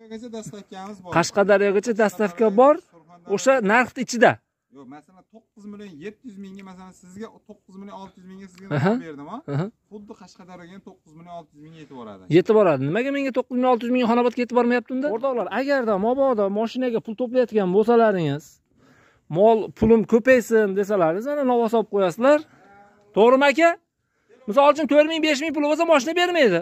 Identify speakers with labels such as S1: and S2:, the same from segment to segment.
S1: Qashqadaryogacha dastavkamiz bor.
S2: qashqadaryogacha dastavka bor. O'sha narxni ichida.
S1: Yo'q, masalan 9 million 700 mingga masalan sizga 9 million 600 mingga sizga berdim, ha?
S2: Aha.
S1: Xuddi Qashqadaryoga ham 9 million 600 mingga yetib boradi.
S2: yetib boradi. Nimaga menga to'qqiz ming olti yuz ming xonobodga yetib bormayapti unda o'rtoqlar agarda mabodo moshinaga pul to'playotgan bo'lsalaringiz mol pulim ko'paysin desalaringiz ana novvos olib qo'yasizlar. To'g'rimi aka? Misol uchun to'rt ming besh ming puli bo'lsa moshina bermaydi.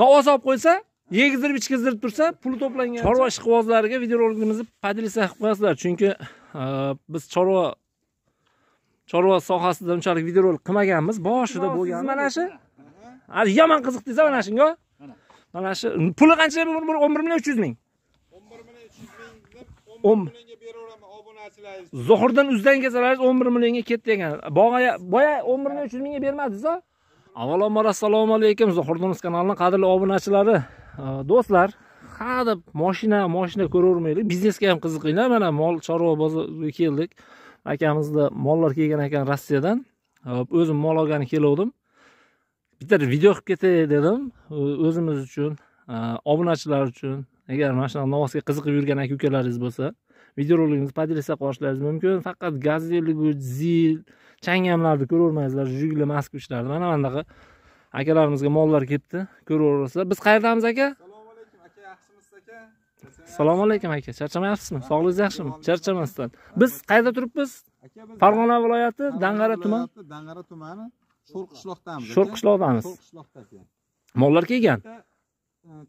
S2: Novvos olib qo'ysa yegizdirib ichkizdirib tursa puli to'plangan. Chorva ishqibozlariga videorolikimizni podelisa qilib qo'yasizlar chunki e, biz chorva chorva sohasida unchalik videorolik qilmaganmiz. Boshida bo'lgan mana shu? Hali yomon qiziqdingiz mana shunga. Mana. Shu puli qancha o'n bir million uch yuz ming.
S1: 11 million 300 ming deb
S2: O'n-
S1: 11 millionga beraveraman obunachilaringiz.
S2: zuhurdan uzdan kelsalaringiz o'n bir millionga ketdi ekan boya boya o'n bir million uch yuz mingga bermadingiz a avvalambor assalomu alaykum. Zuhurdinuz kanalining qadrli obunachilari Э, do'stlar ha deb moshina moshina ko'ravermaylik. Biznesga ham qiziqinglar mana mol chorva bozoriga keldik. Akamizda mollar kelgan ekan rossiyadan. Э, o'zim mol olgani kelgandim bitta video qilib ketay dedim o'zimiz uchun э, obunachilar uchun. Agar mana shunaqa novosga qiziqib yurgan aka ukalaringiz bo'lsa videorolikimizni podelisa qilib mumkin. Faqat gazeligu zil changamlarni ko'ravermaysizlar jigli moskvichlarni mana bunaqa akalarimizga mollar kelibdi ko'raverasizlar biz qayerdamiz aka?
S1: Assalomu alaykum aka, yaxshimisiz aka?
S2: assalomu alaykum aka. Charchamayapsizmi? Sog'lig'ingiz yaxshimi? Charchamasdan. Biz qayerda turibmiz?
S1: Aka biz
S2: farg'ona viloyati dang'ara tuman
S1: viloyati Dang'ara tumani. Sho'rqishloqdamiz.
S2: Sho'rqishloqdamiz.
S1: Sho'rqishloqda
S2: mollar kelgan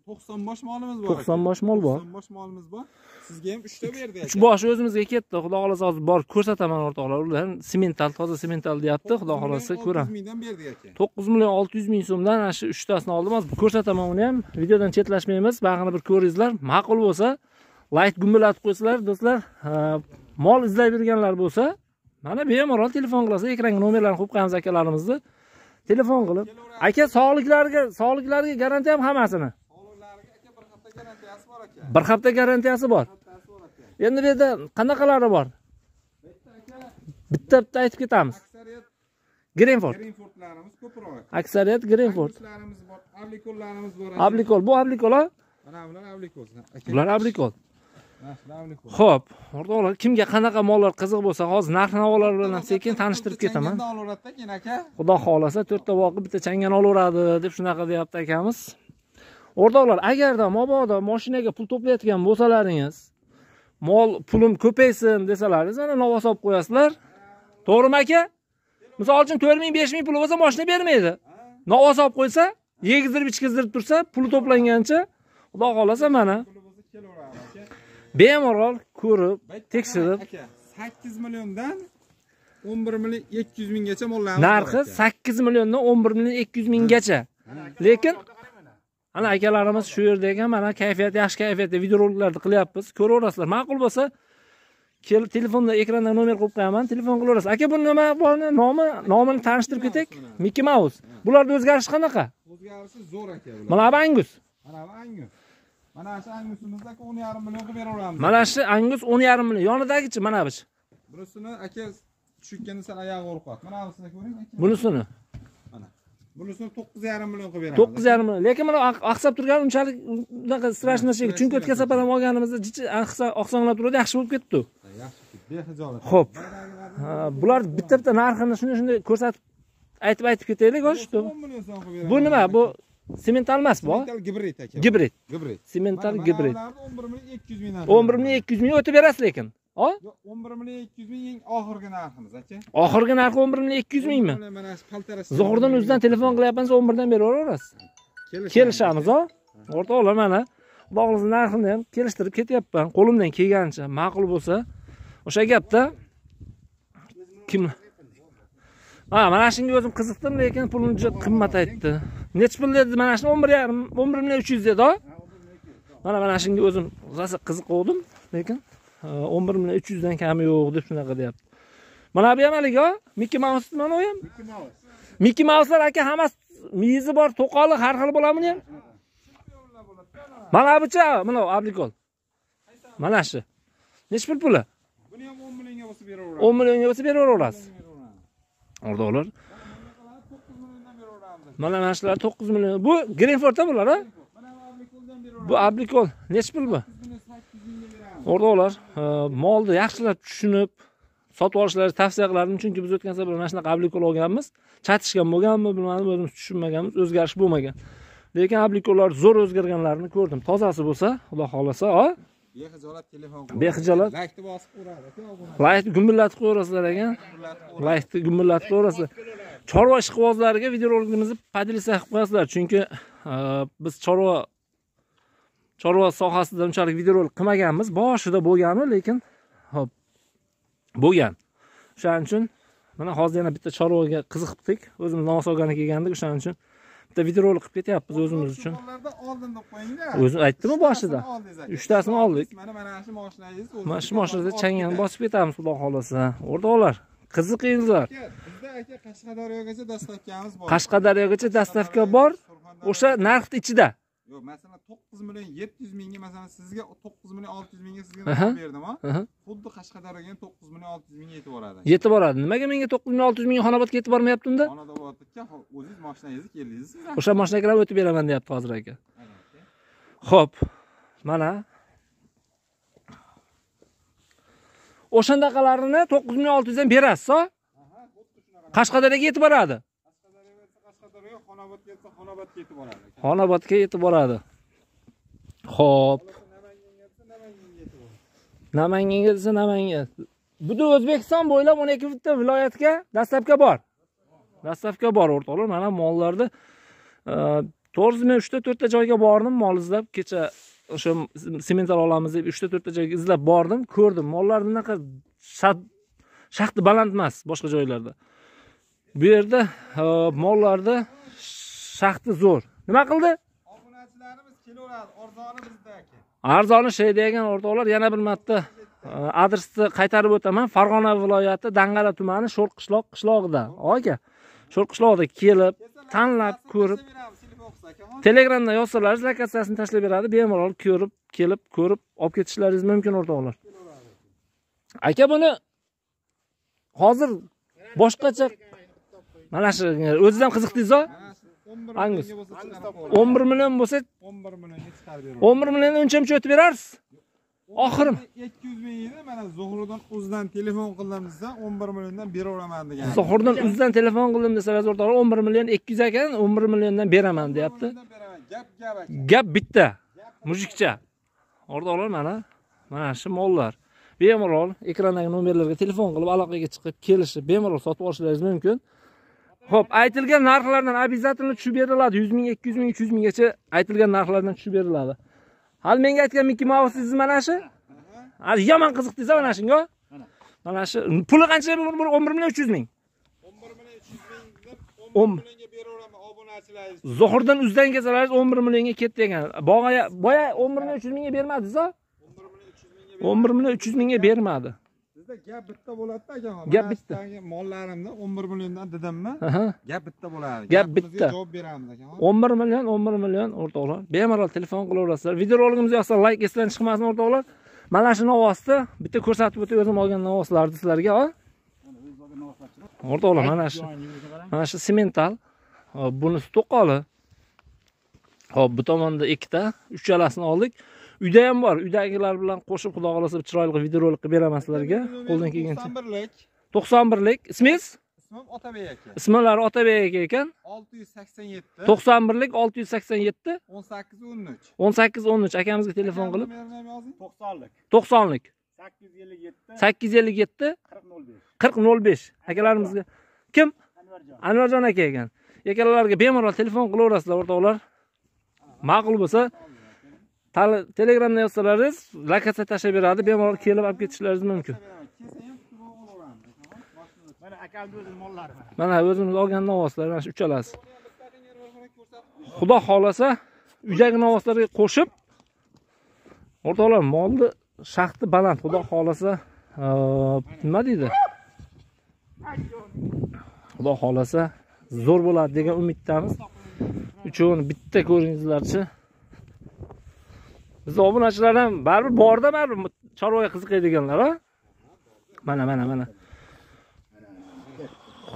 S1: 90 bosh molimiz bor.
S2: 90 bosh mol bor.
S1: 90 bosh molimiz bor. Sizga ham 3 ta berdik
S2: uch boshi o'zimizga ketdi. Xudo xohlasa hozir borib ko'rsataman o'rtoqlar. Ular semental toza semental deyapti. Xudo xohlasa ko'raman.
S1: mingdan berdik aka.
S2: to'qqiz million olti yuz ming so'mdan ana shu uchtasini oldim. Hozir ko'rsataman uni ham. Videodan chetlashmaymiz. Bag'ini bir ko'ringizlar. Ma'qul bo'lsa layk gumbillatib qo'ysanglar do'stlar mol izlab yurganlar bo'lsa mana bemalol telefon qilasiz. Ekranga nomerlarni qo'yib qo'yamiz akalarimizni. Telefon qilib. Aka sog'liklariga sog'liklariga garantiya ham hammasini
S1: Sog'liqlariga aka bir hafta garantiyasi bor aka.
S2: Bir hafta garantiyasi bor endi bu yerda qanaqalari bor bitta bitta aytib ketamiz grenford
S1: Greenfordlarimiz ko'proq
S2: aksariyat grenford
S1: bor, ablikollarimiz bor.
S2: ablikol bu ablikol a
S1: Mana bular ablikol.
S2: Bular ablikol. Xo'p, o'rtoqlar, kimga qanaqa mollar qiziq bo'lsa, hozir narx-navolar bilan ham sekin tanishtirib ketaman.
S1: Aka.
S2: Xudo xolasa to'rtta voqi bitta changan olaveradi deb shunaqa deyapti akamiz. O'rtoqlar, agarda mabodo moshinaga pul to'playotgan bo'lsalaringiz, mol pulim ko'paysin desalaringiz, ana novvos olib qo'yasizlar. To'g'rimi aka? Misol uchun 4000, 5000 puli bo'lsa moshina bermaydi. Novvos olib qo'ysa, yegizdirib ichkizdirib tursa, puli to'plangancha, xudo xolasa mana bemalol ko'rib, tekshirib
S1: 8 milliondan 11 million 200 minggacha mollarimiz
S2: narxi. 8 milliondan 11 million 200 minggacha lekin ana akalarimiz shu yerda ekan mana kayfiyat yaxshi kayfiyatda videoroliklarni qilyapmiz. Ko'raverasizlar ma'qul bo'lsa kel telefonda ekranda nomer qo'yib qo'yaman telefon qilaverasiz. Aka bu nima borni nomi nomini tanishtirib ketak Mickey Mouse. Bularni o'zgarishi qanaqa?
S1: O'zgarishi zo'r aka bular.
S2: mana bu angus.
S1: Mana bu angus. Mana shu angusimizni aka 10,5 million qilib beraveramiz.
S2: mana shu angus 10,5 million. Yonidagichi mana buchi
S1: Bunisini aka tushukanda sal oyog'i o'rib qoldi. Mana bunisini ko'ring
S2: bunisini.
S1: Bunisini 9,5 million qilib beramiz.
S2: 9,5 million lekin mana oq- oqsab turgani unchalik unaqa strashnoy chunki o'tgan safar ham olganimizda oqsonglab turadi yaxshi bo'lib ketdi. Xo'p. Ha, bular bitta bitta narxini shunday shunday ko'rsatib aytib aytib ketaylik osh
S1: 10 million so'm qilib
S2: bu nima bu semental emas bu
S1: gibrid aka.
S2: gibrid
S1: Gibrid.
S2: semental gibrid
S1: bularni 11 million 200 mingdan.
S2: 11 million 200 ming o'tib berasiz lekin o
S1: Yo'q, 11 million 200 ming eng oxirgi narximiz aka.
S2: oxirgi narxi 11 million 200 mingmi
S1: Mana shu paltara.
S2: zuhurdan o'zidan telefon qilyapmiz 11 dan beraverasiz kelishamiz o o'rtoqlar mana. Xudo xohlasa narxini ham kelishtirib ketyapman. Qo'limdan kelganicha ma'qul bo'lsa. O'sha gapda kim? Ha mana shunga o'zim qiziqdim lekin pulini juda qimmat aytdi. Nechi pul dedi? Mana shuni o'n bir yarim o'n bir million uch yuz dedi o mana mana shunga o'zim rosa qiziquvdim lekin o'n bir million uch yuzdan kami yo'q deb shunaqa deyapti. Mana bu ham haligi mikki maus mana u ham. Mikki mauslar aka hammasi miyizi bor to'qoli har xil bo'ladimi ham. Mana bucha mana ablikol. Mana shu. Nechi pul puli?
S1: Buni ham 10 millionga bo'lsa beraveramiz.
S2: o'n millionga bo'lsa beraverasiz. O'rtoqlar
S1: 9 milliondan beraveramiz.
S2: mana mana shular to'qqiz million. Bu grenfordda bular a
S1: bu
S2: ablikol nechi pul bu
S1: Buni 800 mingga beraman.
S2: o'rtoqlar e, molni yaxshilab tushunib sotib olishlarini tavsiya qilardim chunki biz o'tgan safar mana shunaqa ablikol olganmiz chatishgan bo'lganmi bilmadim o'zimiz tushunmaganmiz o'zgarish bo'lmagan lekin ablikollar zo'r o'zgarganlarini ko'rdim tozasi bo'lsa xudo xohlasa a
S1: Bexijolat telefon.
S2: Bexijolat.
S1: Laykni bosib obuna.
S2: laykni gumillatib qo'yaverasizlar ekan laykni gumillatib qo'yaverasizlar chorva ishqibozlariga videorolikimizni podelitsiya qilib qo'yasizlar chunki e, biz chorva chorva sohasida unchalik videorolik qilmaganmiz. Boshida bo'lgani lekin hop bo'lgan. O'shaning uchun mana hozir yana bitta chorvaga qiziqibdik. O'zimiz novvos organika kelgandik. O'shaning uchun bitta videorolik qilib ketyapmiz o'zimiz uchun.
S1: deb
S2: o'zi aytdimi boshida? uchtasini oldik.
S1: Mana mana shu mashinangiz.
S2: mana shu mashinada changani bosib ketamiz xudo xohlasa. O'rtoqlar qiziqinglar
S1: Bizda aka Qashqadaryogacha dastavkamiz bor.
S2: qashqadaryogacha dastavka bor. O'sha narxni ichida
S1: Yo'q, masalan 9 million 700 mingga masalan sizga 9 million 600 mingga sizga berdim.
S2: Aha.
S1: Xuddi Qashqadaryoga ham 9 million 600 mingga yetib boradi.
S2: yetib boradi nimaga menga to'qqiz ming olti yuz ming xonobodga yetib bormayapti unda
S1: bo'layotgan o'zingiz mashinangizni keldingiz.
S2: o'sha mashinaga ham o'tib beraman deyapti hozir aka ho'p mana o'shandaqalarini to'qqiz ming olti yuzdan berasiz a qashqadaryoga yetib boradi
S1: Xonobodga yetib boradi.
S2: xonobodga yetib boradi. Ho'p
S1: Namanganga
S2: desa namangan butun o'zbekiston bo'ylab o'n ikki bitta viloyatga dastavka bor. Dastavka bor o'rtoqlar mana mollarni e, to'g'risi men uchta to'rtta joyga bordim. Mol izlab kecha o'sha semental olamiz deb uchta to'rtta joyga izlab bordim ko'rdim. Mollar bunaqa shaxti baland emas boshqa joylarda bu yerda e, mollarni shaxti zo'r. Nima qildi?
S1: Obunachilarimiz kelaveradi, arzoni bizda aka.
S2: arzoni shay degan o'rtoqlar yana bir marta e, adresni qaytarib o'taman. Farg'ona viloyati dang'ara tumani sho'rqishloq qishlog'idan aka sho'rqishloqda kelib tanlab ko'rib. telegramdan yozsalaringiz lokatsiyasini tashlab beradi bemalol ko'rib kelib ko'rib olib ketishlaringiz mumkin o'rtoqlar. Aka buni hozir boshqacha mana shu o'ziz ham qiziqdingiz Angus. o'n bir million bo'lsa
S1: 11 millionga chiqarib beraman.
S2: o'n bir millionni uncha muncha o'tib berarsiz oxiri
S1: 200 ming edi, mana Zuhriddin o'zidan telefon qildim desa 11 milliondan beraveraman degan.
S2: Sohurdan o'zidan telefon qildim desalar o'rtoqlar 11 million 200 ekan 11 milliondan beraman deyapti.
S1: Gap gap.
S2: Gap bitta. Mujikcha. O'rtoqlar mana mana shu mollar. Bemalol ekrandagi nomerlarga telefon qilib aloqaga chiqib kelishib bemalol sotib olishlaringiz mumkin. Xo'p, aytilgan narxlardan обязательно tushib beriladi. 100 ming, 200 ming, 300 minggacha aytilgan narxlardan tushib beriladi. Hali menga aytgan Mickey Mouse siz mana shu? Hali yomon qiziqdingiz mana shunga? Mana shu puli qancha? 11 million 300 ming.
S1: 11 million 300 ming deb
S2: 10
S1: 11 millionga beraveraman obunachilaringiz.
S2: Zuhurdan uzdan kelsalaringiz 11 millionga ketdi ekan. Boya boya 11 million 300 mingga bermadingiz a?
S1: 11 million 300 mingga
S2: 11 million 300 mingga bermadi.
S1: Bizda gap bitta bo'ladi-da aka.
S2: Gap bitta.
S1: Mollarimni 11 milliondan dedimmi? Gap bitta bo'ladi.
S2: Gap bitta.
S1: Javob beramiz aka.
S2: 11 million 11 million o'rtoqlar. Bemalol telefon qilaverasizlar. Videoroligimizni yoqsa layk esdan chiqmasin o'rtoqlar. Mana shu novosni bitta ko'rsatib o'tib o'zim olgan novoslarni sizlarga? O'rtoqlar mana shu mana shu semental. Hop, bunisi to'qoli. Hop, bu tomonda ikkita, uchalasini oldik. Uyda ham bor. Uydagilar bilan qo'shib xudo xohlasa chiroyli videorolik qilib beraman sizlarga. Qo'ldan kelgancha.
S1: 91lik.
S2: 91lik. Ismingiz?
S1: Ismim Otabek aka.
S2: Ismlari Otabek aka ekan.
S1: 687
S2: 91lik 687
S1: 18 13.
S2: 18 13 akamizga telefon qilib
S1: Nomerini ham yozing.
S3: 90'lık.
S2: 90lik
S3: 857
S2: 857
S3: 40 05.
S2: 40 05 akalarimizga kim anvarjon aka ekan akalarga bemalol telefon qilaverasizlar o'rtoqlar ma'qul bo'lsa telegramdan yozsalaringiz lokatsiya tashlab beradi bemalol kelib olib ketishlaringiz mumkin.
S3: Mana akamda o'zim mollari mana.
S2: o'zimiz olgan novvoslar mana shu uchalasi xudo xohlasa uydagi novvoslarga qo'shib o'rtoqlar molni shaxti baland xudo xohlasa nima deydi xudo xohlasa zo'r bo'ladi degan umiddamiz uchovini bitta ko'ringizlarchi bizni obunachilar ham baribir borda baribir chorvaga qiziqadiganlar a mana mana mana.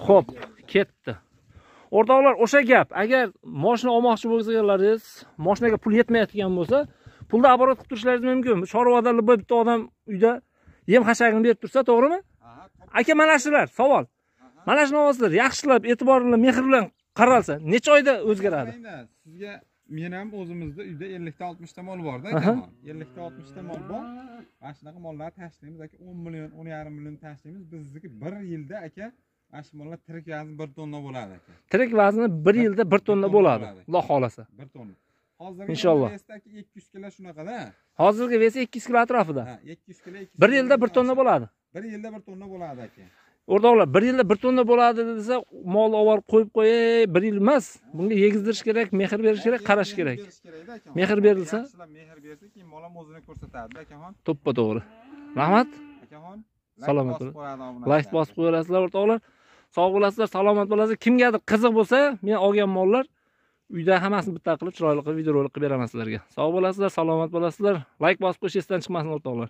S2: Ho'p ketdi. O'rtoqlar o'sha gap. Agar moshina olmoqchi bo'lganlaringiz moshinaga pul yetmayotgan bo'lsa pulni оборот qilib turishlaringiz mumkin. Chorvada любой bitta odam uyda yem xashagini berib tursa to'g'rimi? Aka mana shular savol. Mana shu narsalar yaxshilab e'tibor bilan mehr bilan qaralsa necha oyda o'zgaradi?
S1: Sizga men ham o'zimizda uyda 50 ta 60 ta mol borda
S2: Aha.
S1: akaxon 50 ta 60 ta mol bor. Mana shunaqa mollarni tashlaymiz. Aka 10 million 10,5 million tashlaymiz. Bizniki bir yilda aka mana shu mollar tirik vazni bir tonna bo'ladi aka.
S2: Tirik vazni bir yilda bir tonna bo'ladi. xudo xohlasa.
S1: Bir tonna. Hozirgi
S2: Inshaalloh.
S1: aka 200 kilo shunaqada
S2: hozirgi vesi ikki yuz kilo atrofida.
S1: Ha 200 kilo 200
S2: bir yilda bir tonna bo'ladi.
S1: Bir yilda bir tonna bo'ladi aka
S2: o'rtoqlar bir yilda bir tonna bo'ladi desa molni olib borib qo'yib qo'yay bir yil emas. Bunga yegizdirish kerak mehr berish kerak qarash kerak. Mehr berilsa?
S1: mehr bersa keyin mol ham o'zini ko'rsatadi akaxon
S2: to'ppa to'g'ri. Rahmat.
S1: Akaxon
S2: Salomat layk bosib qo'yaverasizlar o'rtoqlar. Sog' bo'lasizlar salomat bo'lasizlar kimgadir qiziq bo'lsa men olgan mollar uyda hammasini bitta qilib chiroyli qilib videorolik qilib beraman sizlarga. Sog' bo'lasizlar salomat bo'lasizlar. Layk bosib qo'yish esdan chiqmasin o'rtoqlar